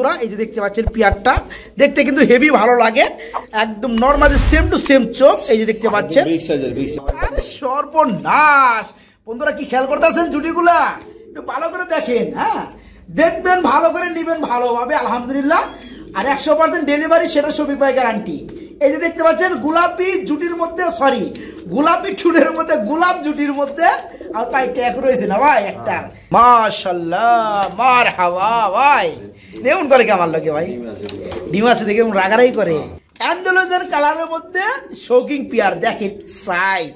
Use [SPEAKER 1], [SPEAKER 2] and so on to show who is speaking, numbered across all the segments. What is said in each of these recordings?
[SPEAKER 1] বন্ধুরা এই যে দেখতে পাচ্ছেন পিয়ারটা দেখতে কিন্তু হেভি ভালো লাগে। একদম নর্মালি সেম টু সেম চোখ এই যে দেখতে পাচ্ছেন। সর্বনাশ! বন্ধুরা কি খেয়াল করতেছেন জুটিগুলা একটু ভালো করে দেখেন হ্যাঁ? দেখবেন ভালো করে নিবেন ভালোভাবে আলহামদুলিল্লাহ। আর একশো পার্সেন্ট ডেলিভারি সেটা সবই পায় গ্যারান্টি এই যে দেখতে পাচ্ছেন গোলাপি জুটির মধ্যে সরি গোলাপি ঠুটের মধ্যে গোলাপ জুটির মধ্যে আর পাই ট্যাগ রয়েছে না ভাই একটা। মাশাল্লাহ মার হাওয়া ভাই। নেউন করে কি আমার লাগে ভাই? ডিম আছে দেখে। রাগারাই করে। অ্যান্ডোলজের কালারের মধ্যে শৌকিং পিয়ার দেখেন সাইজ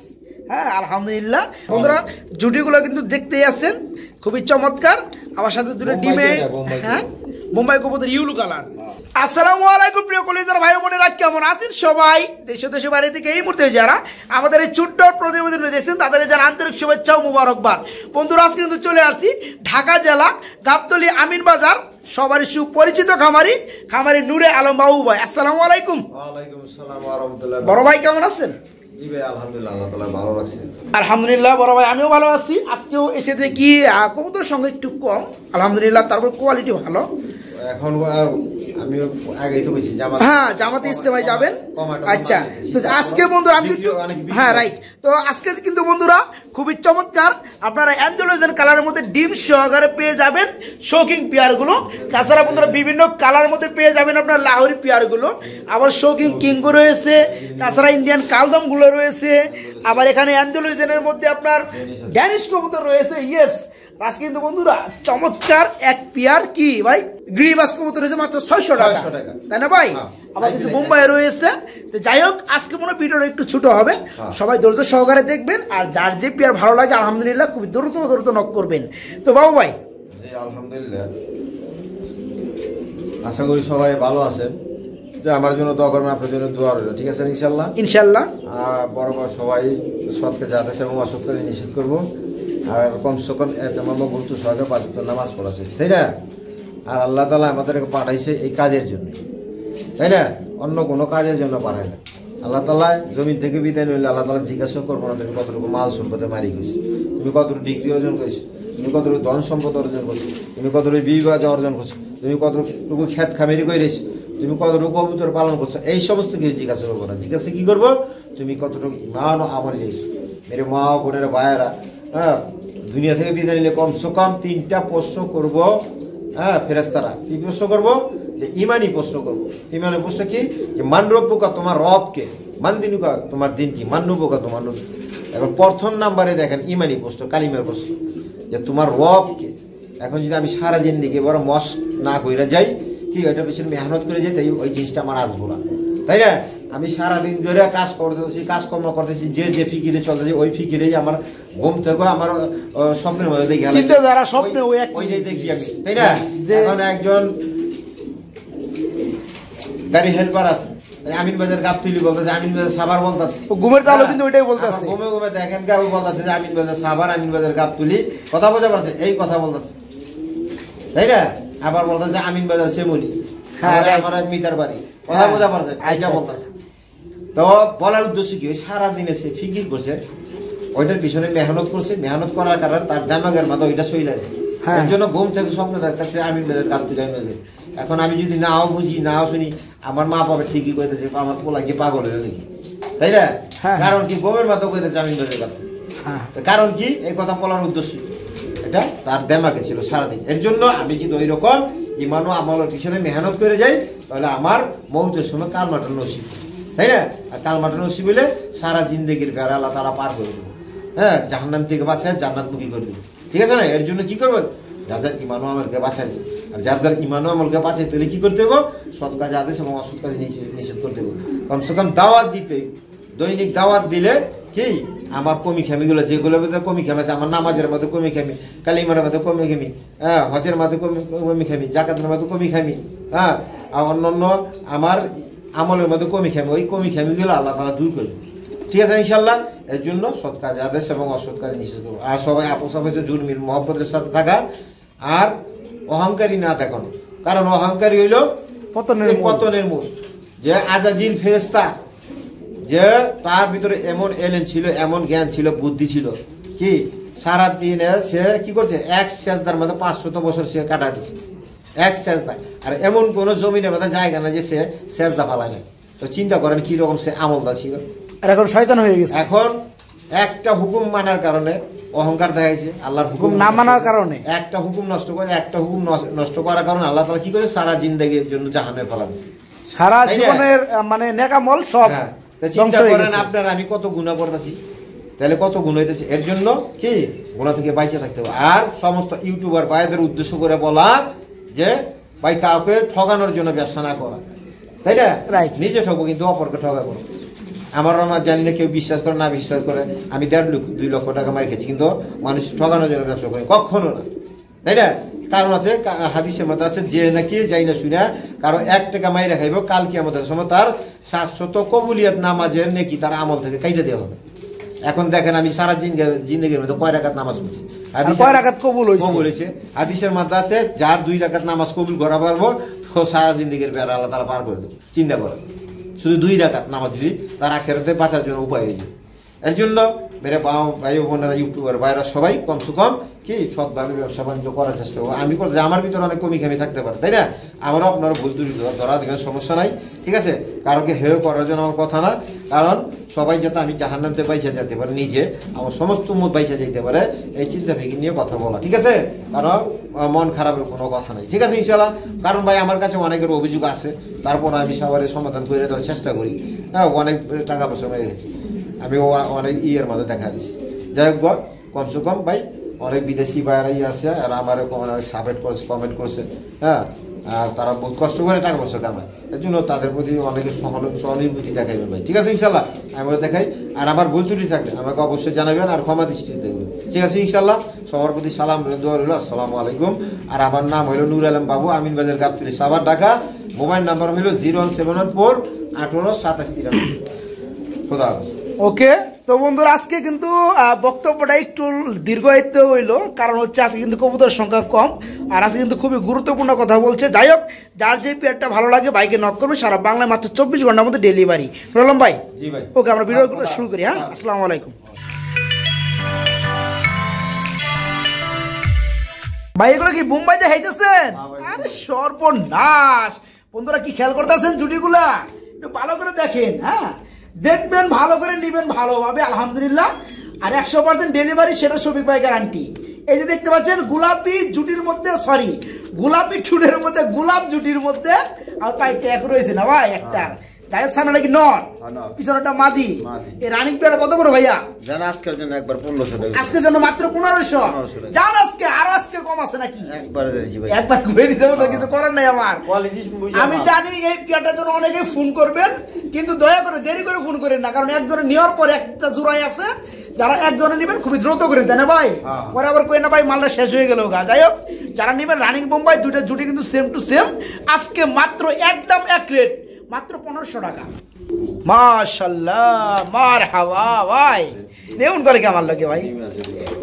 [SPEAKER 1] হ্যাঁ আলহামদুলিল্লাহ। বন্ধুরা জুটিগুলো কিন্তু দেখতেই আছেন খুবই চমৎকার। আমার সাথে দুটো ডিমে হ্যাঁ? বোম্বাই কবুতর ইউলু কালার। আসসালামু আলাইকুম প্রিয় কলেজের ভাই বোনেরা কেমন আছেন সবাই? দেশে দেশে বাইরে থেকে এই মুহূর্তে যারা আমাদের এই ছোট্ট প্রতিবেদন দেখছেন তাদের যারা আন্তরিক শুভেচ্ছা ও মুবারকবাদ। বন্ধুরা আজকে কিন্তু চলে আসছি ঢাকা জেলা গাবতলি আমিন বাজার সবারই সুপরিচিত খামারি খামারি নূরে আলম বাবু ভাই। আসসালামু আলাইকুম।
[SPEAKER 2] ওয়ালাইকুম আসসালাম ওয়া রাহমাতুল্লাহ।
[SPEAKER 1] বড় ভাই কেমন আছেন?
[SPEAKER 2] আলহামদুলিল্লাহ
[SPEAKER 1] বড় ভাই, আমিও ভালো আছি। আজকেও এসে দেখি কবুতর সঙ্গে একটু কম। আলহামদুলিল্লাহ, তারপর কোয়ালিটি ভালো।
[SPEAKER 2] এখন আমি আগেই তো বলছি জামা
[SPEAKER 1] হ্যাঁ জামাতে ইস্তেমায় যাবেন? আচ্ছা তো আজকে বন্ধুরা আমি হ্যাঁ রাইট তো আজকে কিন্তু বন্ধুরা খুবই চমৎকার আপনারা কালারের মধ্যে ডিম সহকারে পেয়ে যাবেন পেয়ারগুলো। তাছাড়া বন্ধুরা বিভিন্ন কালার মধ্যে পেয়ে যাবেন আপনার লাহোরি পেয়ারগুলো। আবার শৌকিং কিঙ্গো রয়েছে তাছাড়া ইন্ডিয়ান কালদমগুলো রয়েছে। আবার এখানে অ্যান্ডোলজেনের মধ্যে আপনার ড্যানিশ কবুতর রয়েছে ইয়েস আজকে কিন্তু বন্ধুরা চমৎকার এক পেয়ার কি ভাই? গ্রিবাস কবুতর রয়েছে মাত্র ছয়শো টাকা। তাই না ভাই?
[SPEAKER 2] হ্যাঁ।
[SPEAKER 1] আবার কিছু মুম্বাই রয়েছে। তো যাই হোক আজকে মনে ভিডিওটা একটু ছোট হবে।
[SPEAKER 2] হ্যাঁ।
[SPEAKER 1] সবাই দ্রুত সহকারে দেখবেন আর যার যে পেয়ার ভালো লাগে আলহামদুলিল্লাহ খুবই দ্রুত দ্রুত নক করবেন। তো বাবু ভাই?
[SPEAKER 2] আলহামদুলিল্লাহ। আশা করি সবাই ভালো আছেন। আমার জন্য দোয়া করবেন আপনার জন্য দোয়া রইল। ঠিক আছে ইনশাল্লাহ
[SPEAKER 1] ইনশাল্লাহ
[SPEAKER 2] আর বড় বড় সবাই সৎকে আদেশ এবং অসৎ কাজে নিষেধ করব। আর কমসে কম এতমাম গুরুত্ব সহকারে পাঁচ নামাজ পড়াছে তাই না? আর আল্লাহ তালা আমাদেরকে পাঠাইছে এই কাজের জন্য তাই না? অন্য কোনো কাজের জন্য পাঠায় না। আল্লাহ তালা জমিন থেকে বিদায় নিলে আল্লাহ তালা জিজ্ঞাসা করব না তুমি কতটুকু মাল সম্পদে মারি গেছি তুমি কতটুকু ডিগ্রি অর্জন করেছ? তুমি কতটুকু ধন সম্পদ অর্জন করছ? তুমি কতটুকু বিবাহ অর্জন করছ? তুমি কতটুকু খ্যাত খামেরি করে করেছ তুমি কতটুকু কবুতর পালন করছ, এই সমস্ত কিছু জিজ্ঞাসা করব না। জিজ্ঞাসা কি করব? তুমি কতটুকু ইমান ও আমল নিয়েছো। মেরে মা বোনের, ভাইয়েরা হ্যাঁ দুনিয়া থেকে বিদায় নিলে কমসে কম তিনটা প্রশ্ন করব হ্যাঁ ফেরেস্তারা কি প্রশ্ন করব? যে ইমানই প্রশ্ন করব। ইমানের প্রশ্ন কি? যে মানরব্যকা তোমার রবকে। মান দিনুকা, তোমার দিন কি মান্যব্যকা তোমার নবী এখন প্রথম নাম্বারে দেখেন ইমানি প্রশ্ন, কালিমের প্রশ্ন। যে তোমার রবকে। এখন যদি আমি সারা জিন্দিগি বড় মস না কইরা যাই কি ওইটা পিছনে মেহনত করে যাই তাই ওই জিনিসটা আমার আসব না। তাই না? আমি সারাদিন ধরে কাজ করতেছি কাজকর্ম করতেছি যে যে ফিকিরে চলতেছি ওই ফিকিরেই আমার ঘুম থেকে আমার স্বপ্নের মধ্যে দেখি
[SPEAKER 1] চিন্তাধারা, স্বপ্নে ওই
[SPEAKER 2] ওইটাই দেখি আমি। তাই না?
[SPEAKER 1] যে-
[SPEAKER 2] এখন একজন গাড়ি হেল্পার আছে আমিন বাজার গাবতুলি বলতেছে আমিন বাজার সাভার বলতেছে।
[SPEAKER 1] ঘুমের তালও কিন্তু ওইটাই বলতেছে।
[SPEAKER 2] ঘুমে ঘুমে দেখেন গাবু বলতেছে যে আমিন বাজার সাবার আমিন বাজার গাবতুলি কথা বোঝা পারছে এই কথা বলতেছে। তাই না? আবার বলতেছে আমিন বাজার এক মিটার বাড়ি। কথা
[SPEAKER 1] হ্যাঁ,
[SPEAKER 2] বোঝা পারছে
[SPEAKER 1] আচ্ছা,
[SPEAKER 2] এইটা
[SPEAKER 1] আচ্ছা।
[SPEAKER 2] বলতেছে। তো বলার উদ্দেশ্য কি? সারাদিন এসে ফিকির করছে ওইটার পিছনে মেহনত করছে। মেহনত করার কারণে তার দামাগের মাথা ওইটা সই লাগছে
[SPEAKER 1] হ্যাঁ।
[SPEAKER 2] এর জন্য ঘুম থেকে স্বপ্ন দেখতেছে আমি মেয়েদের তুলে মেয়েদের। এখন আমি যদি নাও বুঝি নাও শুনি আমার মা বাবা ঠিকই কইতেছে আমার পোলা কি পাগল হয়ে নাকি? তাই না?
[SPEAKER 1] হ্যাঁ।
[SPEAKER 2] কারণ কি? গোমের মাথা কইতেছে আমি মেয়েদের কারণ কি? এই কথা বলার উদ্দেশ্য? এটা তার দেমাকে ছিল সারাদিন। এর জন্য আমি যদি ওই রকম ইমানো আমলের পিছনে মেহনত করে যাই, তাহলে আমার মৌতের সময় কাল মাটার নসিব। তাই না? আর কাল মাটার নসিব হলে সারা জিন্দগির বেড়া আল্লাহ তারা পার করে দেবে। হ্যাঁ জাহান্নাম থেকে বাঁচায় জান্নাত মুখী করে দেবে। ঠিক আছে না? এর জন্য কি করব? যার যার ইমানো আমলকে বাঁচাই আর যার যার ইমানো আমলকে বাঁচাই তাহলে কি করতে হবে? সৎ কাজে আদেশ এবং অসৎ কাজে নিষেধ করতে হবে। কমসে কম দাওয়াত দিতে। দৈনিক দাওয়াত দিলে কি? আমার কমি খামি গুলো যেগুলোর মধ্যে কমি খামি আছে আমার নামাজের মধ্যে কমি খামি কালিমার মধ্যে কমি খামি হ্যাঁ হজের মধ্যে কমি কমি খামি জাকাতের মধ্যে কমি খামি হ্যাঁ আর অন্যান্য আমার আমলের মধ্যে কমি খামি ওই কমি খামি গুলো আল্লাহ তালা দূর করবে ঠিক আছে ইনশাল্লাহ এর জন্য সৎ কাজ আদেশ এবং অসৎ কাজে নিষেধ করব। আর সবাই আপোষ আপোষে জুলমির মহব্বতের সাথে থাকা আর অহংকারী না থাকানো। কারণ অহংকারী হইল
[SPEAKER 1] পতনের।
[SPEAKER 2] পতনের মূল। যে আজাজিল ফেরেস্তা যে তার ভিতরে এমন এলেন ছিল এমন জ্ঞান ছিল বুদ্ধি ছিল। কি? সারা দিনে সে কি করছে? এক সেজদার মধ্যে পাঁচশত বছর সে কাটা দিছে। এক সেজদা আর এমন কোন জমিনের মধ্যে জায়গা না যে সে সেজদা ফালায়। না তো চিন্তা করেন কি রকম সে আমলদা ছিল।
[SPEAKER 1] আর এখন শয়তান হয়ে গেছে।
[SPEAKER 2] এখন একটা হুকুম মানার কারণে অহংকার দেখাইছে আল্লাহর
[SPEAKER 1] হুকুম না মানার কারণে?
[SPEAKER 2] একটা হুকুম নষ্ট করে একটা হুকুম নষ্ট- করার কারণে আল্লাহ তালা কি করেছে? সারা জিন্দগির জন্য জাহানে ফেলা দিচ্ছে
[SPEAKER 1] সারা জীবনের মানে নেকামল সব
[SPEAKER 2] হ্যাঁ, চিন্তা করেন আপনার আমি কত গুণা করতেছি? তাহলে কত গুণ হইতেছে? এর জন্য কি? গুণা থেকে বাইচে থাকতে হবে। আর সমস্ত ইউটিউবার ভাইদের উদ্দেশ্য করে বলা যে ভাই কাউকে ঠকানোর জন্য ব্যবসা না করা। তাই না. নিজে ঠকবো কিন্তু অপরকে ঠকাবো না। আমার আমার জানি না কেউ বিশ্বাস করে না বিশ্বাস করে। আমি দেড় লক্ষ দুই লক্ষ টাকা মারি খেয়েছি কিন্তু মানুষ ঠকানোর জন্য ব্যবসা করে। কখনো না। তাই না? কারণ আছে হাদিসের মধ্যে আছে যে নাকি যাই না শুনে কারও এক টাকা মাইরা খাইব কালকে আমাদের সময় তার সাতশত কবুলিয়াত নামাজের নাকি তার আমল থেকে কাইটে দেওয়া হবে। এখন দেখেন আমি সারা জিন্দগি- জিন্দগির মধ্যে কয় রাকাত নামাজ পড়ছি?
[SPEAKER 1] কয় কবুল
[SPEAKER 2] হয়েছে হাদিসের আছে যার দুই রাকাত নামাজ কবুল করা পারব সারা জিন্দগির বেড়া আল্লাহ তারা পার করে দেবো। চিন্তা করেন। শুধু দুই রাকাত নামাজ যদি তার আখেরাতে বাঁচার জন্য উপায় হয়ে যায় এর জন্য মেরে বাবা- ভাই বোনেরা ইউটিউবার ভাইরা সবাই কমসে কম কি সৎভাবে ব্যবসা বাণিজ্য করার চেষ্টা করব আমি করতে আমার ভিতরে অনেক কমি খামি থাকতে পারে তাই না আমারও আপনারা ভুল ত্রুটি ধরা- দেখেন সমস্যা নাই ঠিক আছে? কারোকে হেয় করার জন্য আমার কথা না কারণ সবাই যাতে আমি জাহান্নামতে বাইসা যেতে পারে নিজে আমার সমস্ত মুখ বাইসা যেতে পারে এই চিন্তা ভেঙে নিয়ে কথা বলা ঠিক আছে? কারণ মন খারাপের কোনো কথা নেই, ঠিক আছে ইনশাল্লাহ কারণ ভাই, আমার কাছে অনেকের অভিযোগ আছে, তারপর আমি সবার সমাধান করে দেওয়ার চেষ্টা করি। হ্যাঁ অনেক টাকা পয়সা মেরে গেছি। আমি অনেক ইয়ের মধ্যে দেখা দিছি। যাই হোক কমসে কম ভাই, অনেক বিদেশি বাইরাই আছে, আর আমার অনেক সাপোর্ট করেছে কমেন্ট করছে হ্যাঁ? আর তারা বহুত কষ্ট করে টাকা পয়সা কামায়। এর জন্য তাদের প্রতি অনেকে সহানু- সহানুভূতি দেখাইবে ভাই। ঠিক আছে, ইনশাল্লাহ? আমি দেখাই। আর আমার ভুল ত্রুটি থাকলে আমাকে অবশ্যই জানাবেন আর ক্ষমা দৃষ্টিতে দেখবেন। ঠিক আছে, ইনশাল্লাহ? সবার প্রতি সালাম রইল। আসসালামু আলাইকুম। আর আমার নাম হলো নুর আলম বাবু, আমিন বাজার গাবতলি সাবার ঢাকা। মোবাইল নাম্বার হলো zero one seven one four আঠারো সাতাশ তিরানব্বই। খোদা হাফিজ।
[SPEAKER 1] ওকে? তো বন্ধুরা আজকে কিন্তু বক্তব্যটা একটু দীর্ঘায়িত হইল কারণ হচ্ছে আজকে কিন্তু কবুতর সংখ্যা কম আর আজকে কিন্তু খুবই গুরুত্বপূর্ণ কথা বলছে। যাই হোক যার যে পেয়ারটা ভালো লাগে বাইকে নক করবে সারা বাংলায় মাত্র চব্বিশ ঘণ্টার মধ্যে ডেলিভারি প্রলম ভাই?
[SPEAKER 2] জি ভাই।
[SPEAKER 1] ওকে আমরা ভিডিও শুরু করি হ্যাঁ? আসসালামু আলাইকুম। ভাই এগুলো কি মুম্বাইতে হাইতেছেন
[SPEAKER 2] হ্যাঁ।
[SPEAKER 1] আরে সর্বনাশ! বন্ধুরা কি খেয়াল করতেছেন জুটিগুলা? একটু ভালো করে দেখেন হ্যাঁ? দেখবেন, ভালো করে নিবেন ভালোভাবে, আলহামদুলিল্লাহ। আর একশো পার্সেন্ট ডেলিভারি সেটা সবিক ভাই গ্যারান্টি এই যে দেখতে পাচ্ছেন, গোলাপি জুটির মধ্যে সরি গোলাপি ঠুটের মধ্যে, গোলাপ জুটির মধ্যে, আর পাইপটা এক রয়েছে না ভাই একটা যাই হোক সামনে নাকি নর
[SPEAKER 2] হ্যাঁ,
[SPEAKER 1] পিছনেটা মাদি। এই রানিক পেয়ারটা কত বড় ভাইয়া?
[SPEAKER 2] জান আজকের জন্য একবার পনেরোশো টাকা।
[SPEAKER 1] আজকের জন্য মাত্র পনেরোশো।
[SPEAKER 2] 1500
[SPEAKER 1] যান আজকে আর আজকে কম আছে নাকি?
[SPEAKER 2] একবারে দিয়েছি ভাই।
[SPEAKER 1] একবার ঘুরে দিতে তো কিছু করার নাই আমার। আমি জানি এই পিয়াটার জন্য অনেকে ফোন করবেন কিন্তু দয়া করে দেরি করে ফোন করেন না কারণ একজনে নেওয়ার পরে একটা জোড়াই আছে যারা একজনে নেবেন খুবই দ্রুত করে দেন ভাই?
[SPEAKER 2] হ্যাঁ।
[SPEAKER 1] পরে আবার কই না ভাই মালটা শেষ হয়ে গেল গা। যাই হোক যারা নেবেন রানিং বোম্বাই দুইটা জুটি কিন্তু সেম টু সেম আজকে মাত্র একদম এক রেট মাত্র পনেরোশো টাকা। মাশাল্লাহ মার হাওয়া ভাই। নেমন করে কি আমার লোকে ভাই?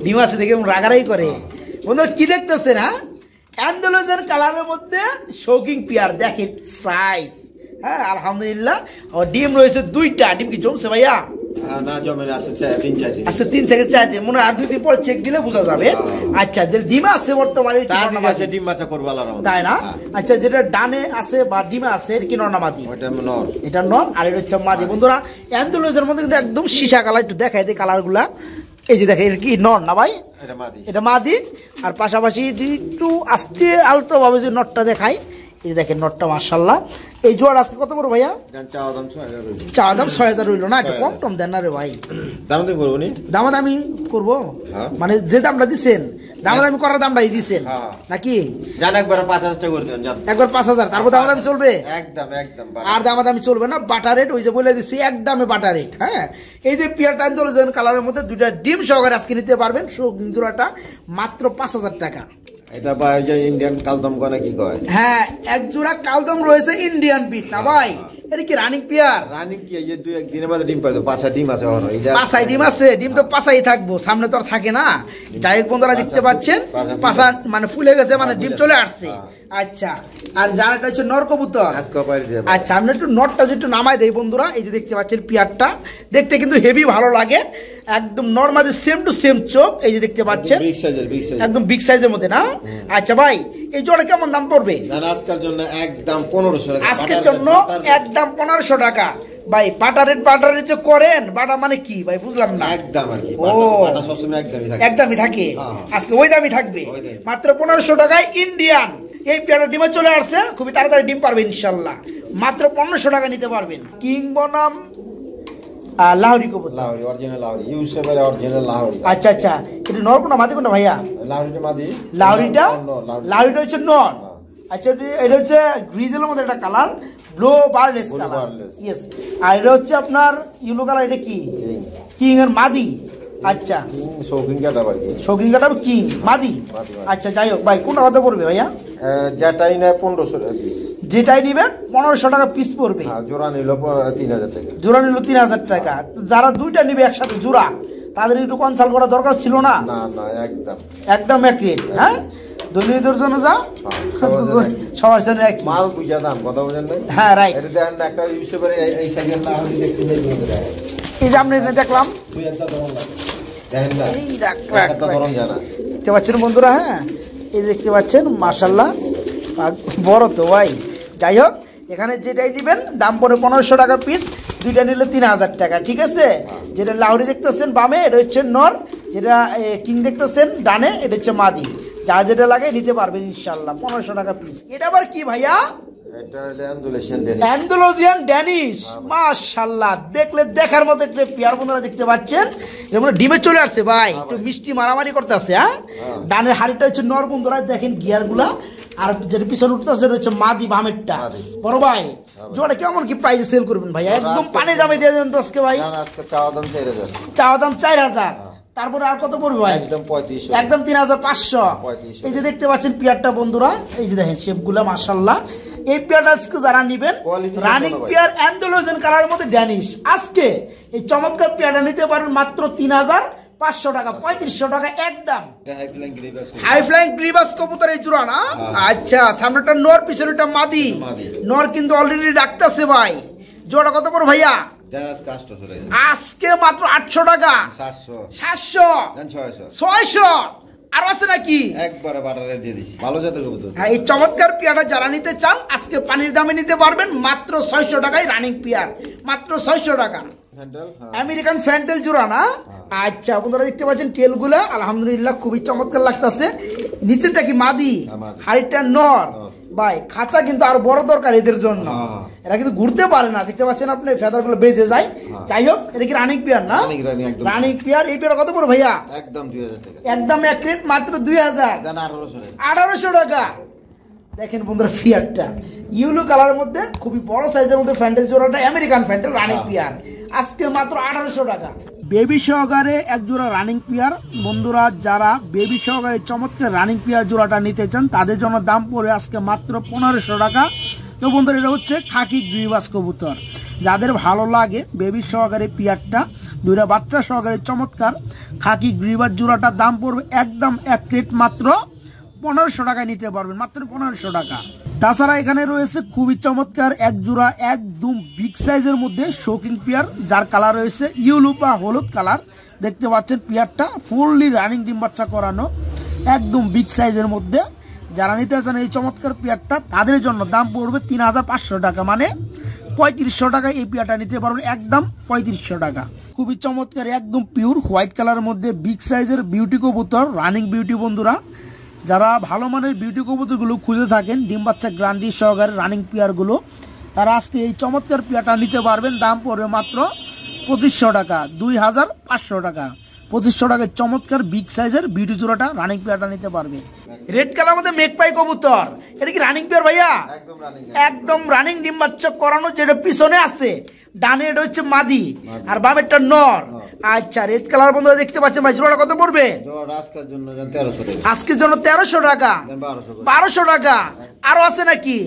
[SPEAKER 1] ডিমাসি দেখে রাগারাই করে। বন্ধুরা কি দেখতেছে না অ্যান্ডোলজের কালারের মধ্যে শৌকিং পিয়ার দেখেন সাইজ হ্যাঁ আলহামদুলিল্লাহ। আর ডিম রয়েছে দুইটা ডিম কি জমছে ভাইয়া?
[SPEAKER 2] না জমে আছে চার চার দিন।
[SPEAKER 1] আচ্ছা তিন থেকে চার দিন। মনে আর দুই দিন পরে চেক দিলে বোঝা যাবে।
[SPEAKER 2] হ্যাঁ।
[SPEAKER 1] আচ্ছা যে ডিম আছে বর্তমানে কি
[SPEAKER 2] তার
[SPEAKER 1] নর
[SPEAKER 2] আছে ডিম বাচ্চা করব আল্লাহর
[SPEAKER 1] তাই না?
[SPEAKER 2] হ্যাঁ।
[SPEAKER 1] আচ্ছা যেটা ডানে আছে বা ডিমে আছে এটা কি
[SPEAKER 2] নর।
[SPEAKER 1] এটা নর আর এটা হচ্ছে মাদি। বন্ধুরা অ্যান্ডোলজের মধ্যে কিন্তু একদম সীসা কালার একটু দেখাই দিই কালারগুলা। এই যে দেখেন এটা কি নর না ভাই?
[SPEAKER 2] এটা মাদি।
[SPEAKER 1] এটা মাদি। আর পাশাপাশি একটু আস্তে আলতো ভাবে যে নটটা দেখাই এই দেখেন নটটা মার্শাল্লাহ এই জোয়ার আজকে কত বড় ভাইয়া। চা দাম ছয় হাজার রইল। না? একটু কম টম দেন না রে ভাই।
[SPEAKER 2] দাম করব নি?
[SPEAKER 1] দামাদামি করব?
[SPEAKER 2] হ্যাঁ।
[SPEAKER 1] মানে যে দামটা দিচ্ছেন দামাদামি করার দামটাই দিচ্ছেন
[SPEAKER 2] হ্যাঁ।
[SPEAKER 1] নাকি?
[SPEAKER 2] একবার পাঁচ হাজার টাকা করে দেবেন
[SPEAKER 1] একবার পাঁচ হাজার তারপর দামাদামি চলবে?
[SPEAKER 2] একদম একদম
[SPEAKER 1] আর দামাদামি চলবে না বাটার রেট ওই যে বলে দিচ্ছি বাটার রেট হ্যাঁ? এই যে কালারের মধ্যে দুইটা ডিম সহকারে আজকে নিতে পারবেন জোড়াটা মাত্র পাঁচ হাজার টাকা।
[SPEAKER 2] এটা ভাই যে ইন্ডিয়ান কালদম কনে কি কয়?
[SPEAKER 1] হ্যাঁ এক জোড়া কালদম রয়েছে ইন্ডিয়ান বিট না ভাই? এটা কি রানিং পিয়ার
[SPEAKER 2] রানিং কি? এই দুই এক দিনের মধ্যে ডিম পাইতো পাঁচা ডিম আছে হলো
[SPEAKER 1] পাঁচাই ডিম আছে ডিম তো পাঁচাই থাকব সামনে তো আর থাকে না। যাই হোক বন্ধুরা দেখতে পাচ্ছেন
[SPEAKER 2] পাঁচা-
[SPEAKER 1] পাঁচা মানে ফুলে গেছে মানে ডিম চলে আসছে।
[SPEAKER 2] হ্যাঁ।
[SPEAKER 1] আচ্ছা আর জানাটা হচ্ছে নর কবুতর
[SPEAKER 2] আজকে পারি দিয়ে
[SPEAKER 1] আচ্ছা আমরা একটু নটটা একটু নামাই দেই বন্ধুরা এই যে দেখতে পাচ্ছেন পিয়ারটা দেখতে কিন্তু হেভি ভালো লাগে। একদম নর্মালি সেম টু সেম চোখ এই যে দেখতে পাচ্ছেন। একদম বিগ সাইজের মধ্যে না? আচ্ছা ভাই এই জোড়া কেমন দাম পড়বে?
[SPEAKER 2] আজকের জন্য একদম পনেরোশো টাকা।
[SPEAKER 1] আজকের জন্য। একদম পনেরোশো টাকা। ভাই বাটার রেট বাটার রেট যে করেন বাটা মানে কি? ভাই বুঝলাম না।
[SPEAKER 2] একদম আর কি
[SPEAKER 1] ও।
[SPEAKER 2] বাটা- বাটা সবসময় একদমই থাকে।
[SPEAKER 1] একদমই থাকে।
[SPEAKER 2] হ্যাঁ।
[SPEAKER 1] আজকে ওই দামই থাকবে। মাত্র পনেরোশো টাকায় ইন্ডিয়ান এই পেয়ারা ডিমে চলে আসছে খুবই তাড়াতাড়ি ডিম পারবেন ইনশাল্লাহ। মাত্র পনেরোশো টাকা নিতে পারবেন। কিং বনাম লাহোরি কবুতর।
[SPEAKER 2] লাহোরি অরিজিনাল লাহোরি ইউসেফের অরিজিনাল লাহোরি।
[SPEAKER 1] আচ্ছা আচ্ছা। এটা নর কোনটা মাদি কোনটা ভাইয়া?
[SPEAKER 2] লাহোরিটা মাদি।
[SPEAKER 1] লাহোরিটা?
[SPEAKER 2] লাহোরি
[SPEAKER 1] লাহোরিটা। হচ্ছে নর।
[SPEAKER 2] হ্যাঁ।
[SPEAKER 1] আচ্ছা এটা- হচ্ছে গ্রিজের মধ্যে একটা colour blue barless colour yes আর এটা হচ্ছে আপনার ইউলো কালার এটা কি? কিং এর মাদি। আচ্ছা।
[SPEAKER 2] শৌখিন কাটা আর কি?
[SPEAKER 1] শৌখিন কাটা কিং মাদি। আচ্ছা যাই হোক ভাই কোনটা কত পড়বে ভাইয়া?
[SPEAKER 2] যেটাই নেয় পনেরোশো
[SPEAKER 1] যেটাই নিবে পনেরোশো টাকা পিস পড়বে।
[SPEAKER 2] হ্যাঁ জোড়া নিল তিন হাজার টাকা।
[SPEAKER 1] জোড়া নিল তিন হাজার টাকা। যারা দুইটা নিবে একসাথে জোড়া তাদের একটু কনসাল্ট করা দরকার ছিল না?
[SPEAKER 2] না না একদম।
[SPEAKER 1] একদম একই হ্যাঁ? দলীয়দের জন্য যা।
[SPEAKER 2] হ্যাঁ, সবার জন্য একই।
[SPEAKER 1] সবার জন্য একই।
[SPEAKER 2] মাল বুঝা দাম কথা বোঝেন নাই
[SPEAKER 1] হ্যাঁ রাইট
[SPEAKER 2] এটা দেখেন একটা ইউসেফের এই- সাইকেল লাহোরি দেখছি যে এই
[SPEAKER 1] এই যে এখানে দেখলাম।
[SPEAKER 2] দুই একটা ধরন
[SPEAKER 1] দেখতে পাচ্ছেন বন্ধুরা হ্যাঁ? এই দেখতে পাচ্ছেন মার্শাল্লাহ বড় তো ভাই। যাই হোক এখানে যেটাই নেবেন দাম পড়ে পনেরোশো টাকা পিস দুইটা নিলে তিন হাজার টাকা ঠিক আছে? যেটা লাউরি দেখতেছেন বামে এটা হচ্ছে নর যেটা এ, কিং দেখতেছেন ডানে এটা হচ্ছে মাদি। যা যেটা লাগে নিতে পারবেন ইনশাল্লাহ পনেরোশো টাকা পিস এটা আবার কি ভাইয়া?
[SPEAKER 2] এটা হলো অ্যান্ডুলেশন
[SPEAKER 1] অ্যান্ডোলজিয়ান ড্যানিশ। মাশাল্লাহ দেখলে দেখার মতো একটা পেয়ার বন্ধুরা দেখতে পাচ্ছেন। যেমন ডিমে চলে আসছে ভাই। একটু মিষ্টি মারামারি করতে আছে হ্যাঁ। ডানের হাড়িটা হচ্ছে নর বন্ধুরা দেখেন গিয়ার আর যেটা পিছনে উঠতেছে সেটা মাদি বামেরটা। বড় ভাই
[SPEAKER 2] ভাই।
[SPEAKER 1] জোড়া কেমন কি প্রাইসে সেল করবেন ভাই? একদম
[SPEAKER 2] আজকে-
[SPEAKER 1] দামে দিয়ে দেন তো আজকে ভাই।
[SPEAKER 2] না, না, আজকে চাওয়া দাম চার হাজার।
[SPEAKER 1] চাওয়া দাম চার হাজার।
[SPEAKER 2] হ্যাঁ।
[SPEAKER 1] তারপরে আর কত পড়বে ভাই?
[SPEAKER 2] একদম
[SPEAKER 1] একদম তিন হাজার পাঁচশো। এই যে দেখতে পাচ্ছেন পিয়ারটা বন্ধুরা এই যে দেখেন শেপগুলা মার্শাল্লাহ এই পিয়ারটা আজকে যারা নিবেন রানিং
[SPEAKER 2] ভাই।
[SPEAKER 1] অ্যান্ডোলোজেন কালার মধ্যে ড্যানিশ আজকে এই চমৎকার পিয়ারটা নিতে পারেন মাত্র তিন হাজার পাঁচশো টাকা পঁয়ত্রিশশো টাকা একদম।
[SPEAKER 2] এটা হাই ফ্লাইং গ্রেভাস
[SPEAKER 1] হাই ফ্লাইং গ্রিবাস কবুতর এই জোড়া না?
[SPEAKER 2] হ্যাঁ।
[SPEAKER 1] আচ্ছা সামনেটা নর পিছনেটা মাদি।
[SPEAKER 2] মাদি।
[SPEAKER 1] নর কিন্তু অলরেডি ডাকতেছে ভাই। জোড়া কত করে ভাইয়া?
[SPEAKER 2] আজকে
[SPEAKER 1] মাত্র আটশো টাকা।
[SPEAKER 2] সাতশো। ছয়শো।
[SPEAKER 1] আর আছে নাকি?
[SPEAKER 2] একবারে বাটারে দিয়ে দিছি। ভালো জাতের কবুতর।
[SPEAKER 1] হ্যাঁ এই চমৎকার পিয়াটা যারা নিতে চান আজকে পানির দামে নিতে পারবেন মাত্র ছয়শো টাকায় রানিং পিয়ার। মাত্র ছয়শো টাকা।
[SPEAKER 2] হ্যাঁ।
[SPEAKER 1] আমেরিকান ফ্যান্টেল জোড়া না? আচ্ছা আপনারা দেখতে পাচ্ছেন তেলগুলা। আলহামদুলিল্লাহ খুবই চমৎকার লাগতেছে। নিচেটা কি মাদি?
[SPEAKER 2] হ্যাঁ,
[SPEAKER 1] হাড়িটা নর।
[SPEAKER 2] নর।
[SPEAKER 1] ভাই খাঁচা কিন্তু আর বড় দরকার এদের জন্য।
[SPEAKER 2] হ্যাঁ।
[SPEAKER 1] এরা কিন্তু ঘুরতে পারে না। দেখতে পাচ্ছেন আপনি ফেদারগুলো বেঁচে যায়।
[SPEAKER 2] হ্যাঁ।
[SPEAKER 1] যাই হোক এটা কি রানিক পিয়ার না? রানিক। পিয়ার। এই পিয়ার কত পড়ো ভাইয়া?
[SPEAKER 2] একদম দুই হাজার
[SPEAKER 1] একদম এক রেট মাত্র দুই হাজার।
[SPEAKER 2] আঠারোশো টাকা।
[SPEAKER 1] দেখেন বন্ধুরা ফিয়ারটা। ইউলো কালারের মধ্যে খুবই বড় সাইজের মধ্যে ফ্যান্ডেল জোড়াটা আমেরিকান ফ্যান্ডেল রানিং। পিয়ার আজকে মাত্র আঠারোশো টাকা। বেবি সহকারে এক জোড়া রানিং পিয়ার বন্ধুরা যারা বেবি সহকারে চমৎকার রানিং পিয়ার জোড়াটা নিতে চান তাদের জন্য দাম পড়ে আজকে মাত্র পনেরোশো টাকা। তো বন্ধুরা এটা হচ্ছে খাকি গ্রিবাস কবুতর। যাদের ভালো লাগে বেবি সহকারে পিয়ারটা দুইটা বাচ্চা সহকারে চমৎকার খাকি গ্রিবাস জোড়াটার দাম পড়বে একদম এক প্লেট মাত্র পনেরোশো টাকায় নিতে পারবেন, মাত্র পনেরোশো টাকা। তাছাড়া এখানে রয়েছে খুবই চমৎকার এক জোড়া একদম বিগ সাইজের মধ্যে শোকিং পিয়ার, যার কালার রয়েছে ইউলু বা হলুদ কালার দেখতে পাচ্ছেন পিয়ারটা ফুললি রানিং ডিম বাচ্চা করানো, একদম বিগ সাইজের মধ্যে। যারা নিতে চান এই চমৎকার পিয়ারটা, তাদের জন্য দাম পড়বে তিন হাজার পাঁচশো টাকা। মানে পঁয়ত্রিশশো টাকায় এই পিয়াটা নিতে পারবেন, একদম পঁয়ত্রিশশো টাকা। খুবই চমৎকার, একদম পিওর হোয়াইট কালারের মধ্যে বিগ সাইজের বিউটি কবুতর রানিং বিউটি বন্ধুরা। যারা ভালো মানের বিউটি কবুতরগুলো খুঁজে থাকেন ডিম বাচ্চা গ্রান্ডি সহকারে রানিং পিয়ারগুলো তারা আজকে এই চমৎকার পিয়াটা নিতে পারবেন। দাম পড়বে মাত্র পঁচিশশো টাকা দুই হাজার পাঁচশো টাকা। পঁচিশশো টাকায় চমৎকার বিগ সাইজের বিউটি জোড়াটা রানিং পিয়ারটা নিতে পারবে। রেড কালার মধ্যে মেঘপাই কবুতর। এটা কি রানিং পিয়ার ভাইয়া?
[SPEAKER 2] একদম রানিং
[SPEAKER 1] একদম রানিং ডিম বাচ্চা করানো যেটা পিছনে আছে। ডানে এটা হচ্ছে মাদি। আর বামেরটা নর। আচ্ছা রেড কালার বন্ধু দেখতে পাচ্ছেন ভাই জোড়াটা কত পড়বে?
[SPEAKER 2] আজকের জন্য তেরোশো টাকা। বারোশো
[SPEAKER 1] টাকা। আরও আছে নাকি?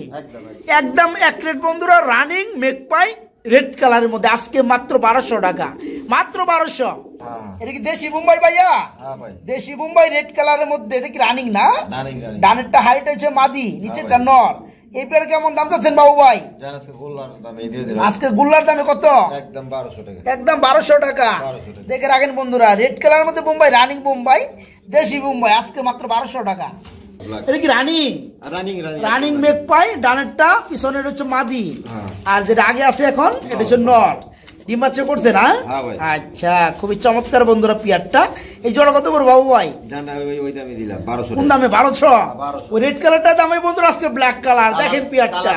[SPEAKER 2] একদম
[SPEAKER 1] এক রেট বন্ধুরা রানিং মেকপাই রেড কালারের মধ্যে। আজকে মাত্র বারোশো টাকা। মাত্র বারোশো।
[SPEAKER 2] হ্যাঁ।
[SPEAKER 1] এটা কি দেশি মুম্বাই ভাইয়া?
[SPEAKER 2] হ্যাঁ
[SPEAKER 1] দেশি মুম্বাই রেড কালারের মধ্যে। এটা কি রানিং না? ডানেরটা হাইট হচ্ছে মাদি নিচেরটা নর। এই পেয়ার কেমন দাম চাচ্ছেন বাবু ভাই?
[SPEAKER 2] আজকে গোল্লার দাম
[SPEAKER 1] কত?
[SPEAKER 2] একদম বারোশো টাকা।
[SPEAKER 1] একদম বারোশো টাকা। দেখে রাখেন বন্ধুরা রেড কালারের মধ্যে বোম্বাই রানিং বোম্বাই দেশি বোম্বাই আজকে মাত্র বারোশো টাকা। এটা কি রানিং
[SPEAKER 2] রানিং রানিং
[SPEAKER 1] মেঘ পাই ডানেরটা পিছনের হচ্ছে মাদি।
[SPEAKER 2] হ্যাঁ।
[SPEAKER 1] আর যেটা আগে আছে এখন এটা হচ্ছে নর। ডিম বাচ্চা করছে না?
[SPEAKER 2] হ্যাঁ
[SPEAKER 1] আচ্ছা খুবই চমৎকার বন্ধুরা পিয়ারটা। এই জোড়া কত করব বাবু ভাই? কোন দামে? বারোশো? ওই রেড কালারটা দামে বন্ধুরা আজকে ব্ল্যাক কালার দেখেন পিয়ারটা।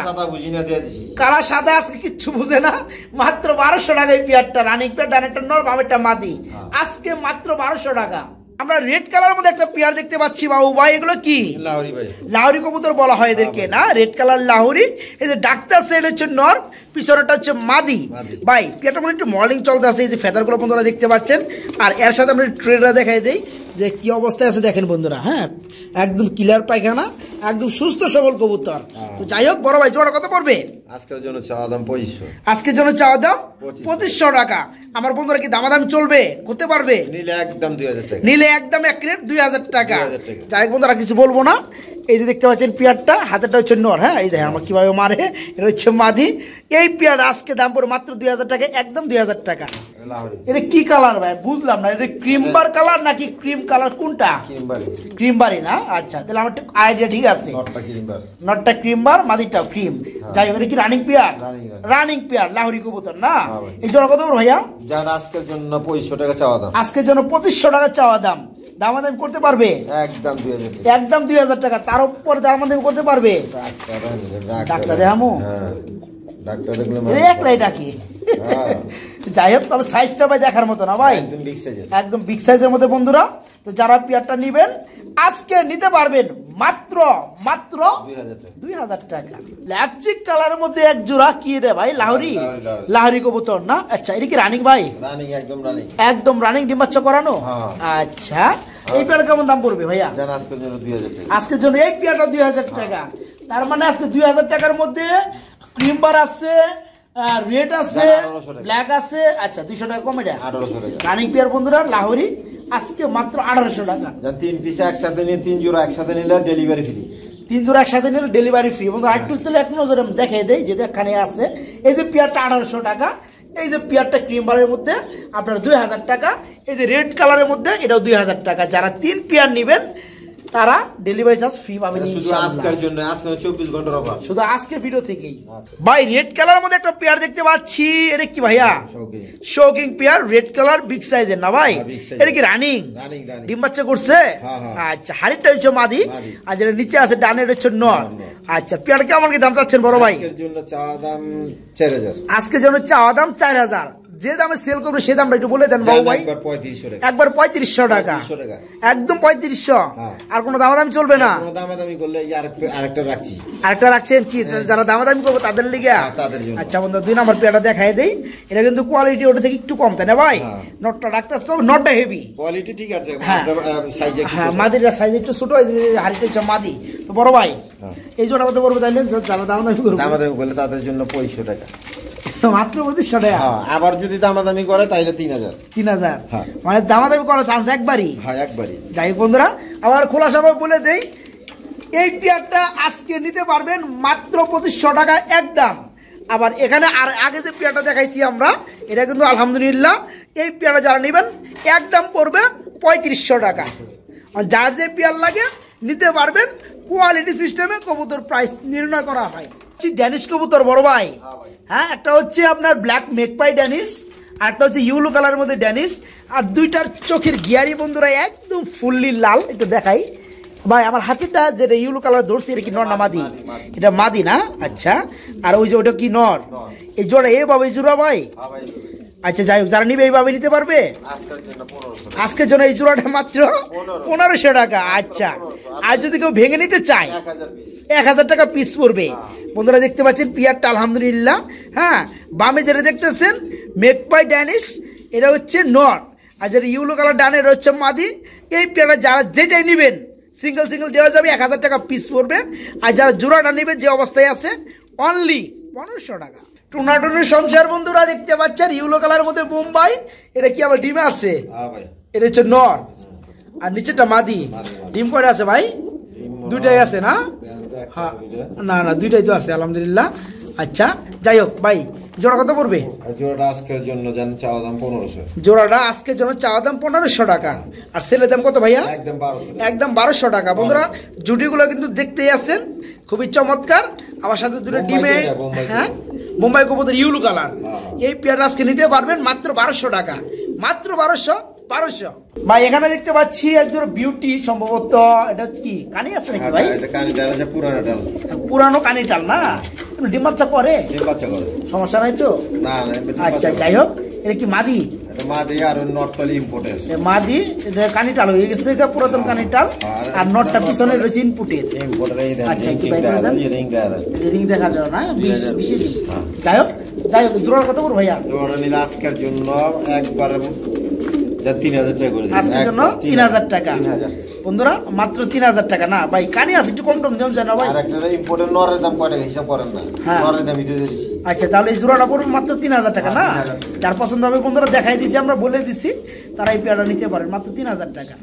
[SPEAKER 1] কালা সাদা আজকে কিচ্ছু বুঝে না। মাত্র বারোশো টাকায় পিয়ারটা। রানিং পিয়ার ডানেরটা নর বামেরটা মাদি।
[SPEAKER 2] হ্যাঁ।
[SPEAKER 1] আজকে মাত্র বারোশো টাকা। আমরা রেড কালার মধ্যে একটা পেয়ার দেখতে পাচ্ছি বাবু ভাই। এগুলো কি?
[SPEAKER 2] লাহরি ভাই।
[SPEAKER 1] লাহরি কবুতর বলা হয় এদেরকে না? Red colour Lahori. এই যে ডাক্তার সেট হচ্ছে নর পিছনেটা হচ্ছে মাদি। ভাই পেয়ারটা মানে একটু মর্নিং চলতে আছে এই যে ফেদারগুলো বন্ধুরা দেখতে পাচ্ছেন। আর এর সাথে আমরা ট্রেডটা দেখাই দিই। যে কি অবস্থায় আছে দেখেন বন্ধুরা হ্যাঁ? একদম ক্লিয়ার পায়খানা একদম সুস্থ সবল কবুতর।
[SPEAKER 2] হ্যাঁ।
[SPEAKER 1] তো যাই হোক বড় ভাই জোড়া কত পড়বে?
[SPEAKER 2] আজকের জন্য চাওয়া দাম পঁচিশশো।
[SPEAKER 1] আজকের জন্য চাওয়া দাম
[SPEAKER 2] পঁচিশশো।
[SPEAKER 1] টাকা। আমার বন্ধুরা কি দামাদামি চলবে? হতে পারবে?
[SPEAKER 2] নিলে একদম দুই হাজার টাকা।
[SPEAKER 1] নিলে একদম এক রেট দুই হাজার টাকা।
[SPEAKER 2] 2000 টাকা।
[SPEAKER 1] যাই হোক বন্ধুরা কিছু বলব না। এই যে দেখতে পাচ্ছেন পেয়ারটা হাতেরটা হচ্ছে নর হ্যাঁ? এই দেখেন আমার কীভাবে মারে এটা হচ্ছে মাদি। এই পেয়ার আজকে দাম পড়ে মাত্র দুই হাজার টাকা একদম দুই হাজার টাকা। এটা কি কালার ভাই? বুঝলাম না এটা ক্রিমবার কালার নাকি ক্রিম কালার কোনটা? ক্রিমবারই না? আচ্ছা তাহলে আমার আইডিয়া ঠিক আছে।
[SPEAKER 2] নটটা
[SPEAKER 1] ক্রিমবার। মাদিটাও ক্রিম। যাই হোক এটা কি running pair. Running pair Lahori কবুতর না?
[SPEAKER 2] হ্যাঁ
[SPEAKER 1] এই জন্য কত ভাইয়া?
[SPEAKER 2] যার আজকের জন্য পঁচিশশো টাকা চাওয়া দাম।
[SPEAKER 1] আজকের জন্য পঁচিশশো টাকা চাওয়া দাম। দামাদামি করতে পারবে?
[SPEAKER 2] একদম দুই হাজার
[SPEAKER 1] একদম দুই হাজার টাকা। তার উপরে দামাদামি করতে পারবে?
[SPEAKER 2] ডাক্তার
[SPEAKER 1] দেখামু?
[SPEAKER 2] হ্যাঁ ডাক্তার দেখলে
[SPEAKER 1] একলাই ডাকি।
[SPEAKER 2] হ্যাঁ।
[SPEAKER 1] যাই হোক তবে সাইজটা ভাই দেখার মতো না ভাই।
[SPEAKER 2] একদম বিগ সাইজের
[SPEAKER 1] একদম বিগ সাইজের মধ্যে বন্ধুরা তো যারা পিয়ারটা নিবেন আজকে নিতে পারবেন মাত্র মাত্র
[SPEAKER 2] দুই হাজার টাকা।
[SPEAKER 1] ল্যাপচিক কালারের মধ্যে এক জোড়া কি রে ভাই লাহরি?
[SPEAKER 2] লাহোরি,
[SPEAKER 1] কবুতর না? আচ্ছা এটা কি রানিং ভাই?
[SPEAKER 2] রানিং একদম রানিং
[SPEAKER 1] একদম রানিং ডিম্বাচ্চা করানো?
[SPEAKER 2] হ্যাঁ।
[SPEAKER 1] আচ্ছা এই পেয়ার কেমন দাম পড়বে ভাইয়া?
[SPEAKER 2] আজকের জন্য দুই হাজার টাকা।
[SPEAKER 1] আজকের জন্য এই পেয়ারটা দুই হাজার টাকা। তার মানে আজকে দুই হাজার টাকার মধ্যে ক্রিমবার আছে রেড আছে
[SPEAKER 2] না, 1800 টাকা।
[SPEAKER 1] ব্ল্যাক আছে আচ্ছা দুইশো টাকা কমে যায়
[SPEAKER 2] আঠারোশো টাকা।
[SPEAKER 1] রানিং পেয়ার বন্ধুরা লাহোরি আজকে মাত্র আঠারোশো টাকা।
[SPEAKER 2] তিন পিসে একসাথে নিয়ে তিন জোড়া একসাথে নিলে ডেলিভারি ফ্রি
[SPEAKER 1] তিন জোড়া একসাথে নিলে ডেলিভারি ফ্রি বন্ধু আরেকটু তাহলে এক নজরে দেখাই দেয় যে এখানে আছে। এই যে পেয়ারটা আঠারোশো টাকা এই যে পেয়ারটা ক্রিম বারের মধ্যে আপনার দুই হাজার টাকা এই যে রেড কালারের মধ্যে এটাও দুই হাজার টাকা। যারা তিন পেয়ার নেবেন তারা ডেলিভারি চার্জ ফ্রি পাবেন
[SPEAKER 2] শুধু আজকের জন্য আজকে চব্বিশ ঘণ্টার অফার।
[SPEAKER 1] শুধু আজকের ভিডিও থেকেই। ভাই রেড কালারের মধ্যে একটা পেয়ার দেখতে পাচ্ছি। এটা কি ভাইয়া। Shocking pair red colour big সাইজের না ভাই?
[SPEAKER 2] হ্যাঁ।
[SPEAKER 1] এটা কি রানিং ডিম বাচ্চা করছে?
[SPEAKER 2] হ্যাঁ, হ্যাঁ।
[SPEAKER 1] আচ্ছা হাড়িটা হচ্ছে মাদি। আর যেটা নিচে আছে ডানের হচ্ছে নর। আচ্ছা পেয়ার কেমন কি দাম চাচ্ছেন বড় ভাই?
[SPEAKER 2] আজকের জন্য চাওয়া দাম চার হাজার।
[SPEAKER 1] আজকে যেন চাওয়া দাম চার হাজার। যে দামে সেল করবে সে দামটা একটু বলে দেন বাবু ভাই।
[SPEAKER 2] একবার পঁয়ত্রিশশো টাকা।
[SPEAKER 1] একবার পঁয়ত্রিশশো টাকা।
[SPEAKER 2] 3500 টাকা।
[SPEAKER 1] একদম পঁয়ত্রিশশো।
[SPEAKER 2] হ্যাঁ।
[SPEAKER 1] আর কোনো দামাদামি চলবে না।
[SPEAKER 2] দামাদামি করলে আরেকটা রাখছি।
[SPEAKER 1] আরেকটা রাখছেন কি? যারা দামাদামি করব তাদের লিগে?
[SPEAKER 2] হ্যাঁ।
[SPEAKER 1] আচ্ছা বন্ধু দুই নম্বর পেয়ারটা দেখাই দেই। এটা কিন্তু কোয়ালিটি ওটা থেকে একটু কম তাই না ভাই?
[SPEAKER 2] হ্যাঁ।
[SPEAKER 1] নটটা রাখতে আসতে হবে নটটা হেভি
[SPEAKER 2] কোয়ালিটি ঠিক আছে
[SPEAKER 1] হ্যাঁ। হ্যাঁ সাইজ একটু ছোট হয়েছে হাড়িটা হচ্ছে মাদি। তো বড় ভাই
[SPEAKER 2] হ্যাঁ।
[SPEAKER 1] এই জন্য আমাদের করব তাইলে যারা দামাদামি করব।
[SPEAKER 2] দামাদামি করলে তাদের জন্য পঁচিশশো টাকা।
[SPEAKER 1] মাত্র পঁচিশশো টাকা
[SPEAKER 2] হ্যাঁ আবার যদি দামাদামি করে তাহলে তিন হাজার।
[SPEAKER 1] তিন হাজার।
[SPEAKER 2] হ্যাঁ।
[SPEAKER 1] মানে দামাদামি করার চান্স একবারই।
[SPEAKER 2] হ্যাঁ একবারই।
[SPEAKER 1] যাই বন্ধুরা আবার খোলাসাভাবে বলে দেই এই পেয়ারটা আজকে নিতে পারবেন মাত্র পঁচিশশো টাকা একদম আবার এখানে আর আগে যে পেয়ারটা দেখাইছি আমরা এটা কিন্তু আলহামদুলিল্লাহ এই পেয়ারটা যারা নেবেন একদম পড়বে পঁয়ত্রিশশো টাকা। আর যার যে পেয়ার লাগে নিতে পারবেন কোয়ালিটি সিস্টেমে কবুতর প্রাইস নির্ণয় করা হয়। ড্যানিশ কবুতর বড় ভাই। হ্যাঁ একটা হচ্ছে আপনার ব্ল্যাক মেকপাই ড্যানিশ আর একটা হচ্ছে ইউলো কালারের মধ্যে ড্যানিশ আর দুইটার চোখের গিয়ারি বন্ধুরা একদম ফুল্লি লাল এটা দেখাই। ভাই আমার হাতিটা যেটা ইউলো কালার ধরছি এটা কি নর না মাদি এটা মাদি না? আচ্ছা। আর ওই যে ওটা কি নর? এই জোড়া এ বাবা জোড়া
[SPEAKER 2] হ্যাঁ ভাই
[SPEAKER 1] আচ্ছা যাই হোক যারা নিবে এইভাবে নিতে পারবে?
[SPEAKER 2] আজকের জন্য
[SPEAKER 1] এই জোড়াটা মাত্র পনেরোশো। টাকা আচ্ছা। আর যদি কেউ ভেঙে নিতে চায়
[SPEAKER 2] এক হাজার
[SPEAKER 1] টাকা পিস পড়বে। বন্ধুরা দেখতে পাচ্ছেন পিয়ারটা আলহামদুলিল্লাহ হ্যাঁ। বামে যেটা দেখতেছেন মেকপাই ড্যানিশ এটা হচ্ছে নট। আর যেটা ইউলো কালার ডানের হচ্ছে মাদি। এই পেয়ারটা যারা যেটাই নেবেন সিঙ্গেল সিঙ্গেল দেওয়া যাবে এক হাজার টাকা পিস পড়বে। আর যারা জোড়াটা নেবে যে অবস্থায় আছে অনলি পনেরোশো টাকা। টুনাটুনির সংসার বন্ধুরা দেখতে পাচ্ছেন ইউলো কালার মধ্যে বোম্বাই এটা কি আবার ডিমে আছে?
[SPEAKER 2] হ্যাঁ
[SPEAKER 1] এটা হচ্ছে নর। আর নিচেটা মাদি। ডিম কয়টা আছে ভাই? দুইটাই আছে না? হ্যাঁ। না না দুইটাই তো আছে আলহামদুলিল্লাহ। আচ্ছা যাই হোক ভাই জোড়া কত পড়বে?
[SPEAKER 2] জোড়াটা আজকের জন্য জান চাওয়া দাম পনেরোশো।
[SPEAKER 1] জোড়াটা আজকের জন্য চাওয়া দাম পনেরোশো টাকা। আর সেলের দাম কত ভাইয়া?
[SPEAKER 2] একদম বারোশো
[SPEAKER 1] একদম বারোশো টাকা। বন্ধুরা জুটিগুলো কিন্তু দেখতেই আছেন। খুবই চমৎকার। আমার সাথে দুটো ডিমে হ্যাঁ? বোম্বাই কবুতর ইউলু কালার
[SPEAKER 2] হ্যাঁ।
[SPEAKER 1] এই পেয়ারটা আজকে নিতে পারবেন মাত্র বারোশো টাকা। মাত্র বারোশো বারোশো। ভাই এখানে দেখতে পাচ্ছি একজন বিউটি সম্ভবত এটা কি কানি আছে নাকি ভাই?
[SPEAKER 2] এটা কানি ডাল আছে পুরানো ডাল।
[SPEAKER 1] পুরানো কানি টাল না? ডিম বাচ্চা করে?
[SPEAKER 2] ডিম বাচ্চা করে।
[SPEAKER 1] সমস্যা নাই তো?
[SPEAKER 2] না
[SPEAKER 1] আচ্ছা যাই হোক। এটা কি মাদি?
[SPEAKER 2] এটা আর নটপালি ইম্পোর্টের
[SPEAKER 1] মাদি এটা কানি টাল হয়ে গেছে পুরাতন টাল আর নটটা পিছনে রয়েছে ইনপুটের আচ্ছা,
[SPEAKER 2] রিং রিং
[SPEAKER 1] দেখা যায়। না
[SPEAKER 2] দুই
[SPEAKER 1] বিশ
[SPEAKER 2] হাজার।
[SPEAKER 1] বিশে রিং
[SPEAKER 2] হ্যাঁ।
[SPEAKER 1] যাই হোক যাই হোক জোড়ার কত করব ভাইয়া।
[SPEAKER 2] নিলে আজকের জন্য একবার তিন হাজার টাকা করে।
[SPEAKER 1] আজকের জন্য তিন হাজার টাকা।
[SPEAKER 2] তিন হাজার।
[SPEAKER 1] বন্ধুরা মাত্র তিন হাজার টাকা। না ভাই কানে আছে একটু কম টম দেন জানা ভাই।
[SPEAKER 2] আর একটা নরের দাম কয়টা হিসাব করেন না।
[SPEAKER 1] হ্যাঁ।
[SPEAKER 2] নরের দিচ্ছি
[SPEAKER 1] আচ্ছা তাহলে এই জোড়াটা পড়বে মাত্র তিন হাজার টাকা না?
[SPEAKER 2] হ্যাঁ, 3,000
[SPEAKER 1] যার পছন্দ হবে বন্ধুরা দেখাই দিচ্ছি আমরা বলে দিছি তারা এই পেয়ারা নিতে পারেন মাত্র তিন হাজার টাকা।